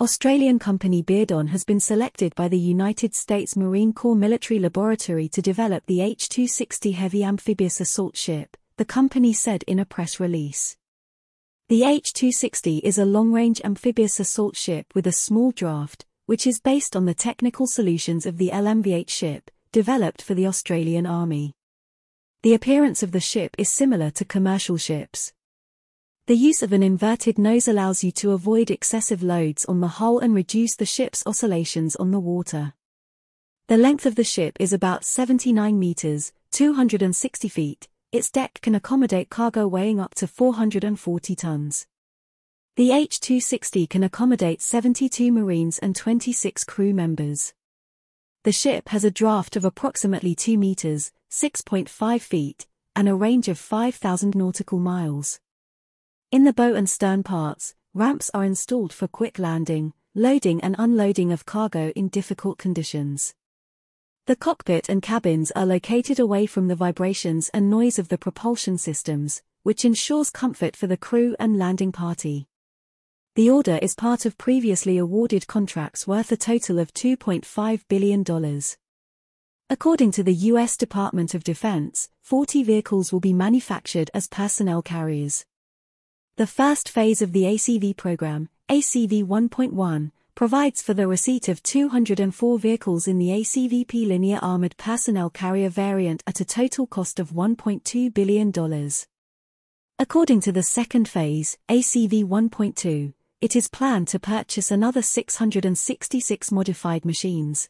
Australian company Birdon has been selected by the United States Marine Corps Military Laboratory to develop the H-260 heavy amphibious assault ship, the company said in a press release. The H-260 is a long-range amphibious assault ship with a small draft, which is based on the technical solutions of the LMV-8 ship, developed for the Australian Army. The appearance of the ship is similar to commercial ships. The use of an inverted nose allows you to avoid excessive loads on the hull and reduce the ship's oscillations on the water. The length of the ship is about 79 meters, 260 feet. Its deck can accommodate cargo weighing up to 440 tons. The H-260 can accommodate 72 Marines and 26 crew members. The ship has a draft of approximately 2 meters, 6.5 feet, and a range of 5,000 nautical miles. In the bow and stern parts, ramps are installed for quick landing, loading and unloading of cargo in difficult conditions. The cockpit and cabins are located away from the vibrations and noise of the propulsion systems, which ensures comfort for the crew and landing party. The order is part of previously awarded contracts worth a total of $2.5 billion. According to the U.S. Department of Defense, 40 vehicles will be manufactured as personnel carriers. The first phase of the ACV program, ACV 1.1, provides for the receipt of 204 vehicles in the ACVP linear armored personnel carrier variant at a total cost of $1.2 billion. According to the second phase, ACV 1.2, it is planned to purchase another 666 modified machines.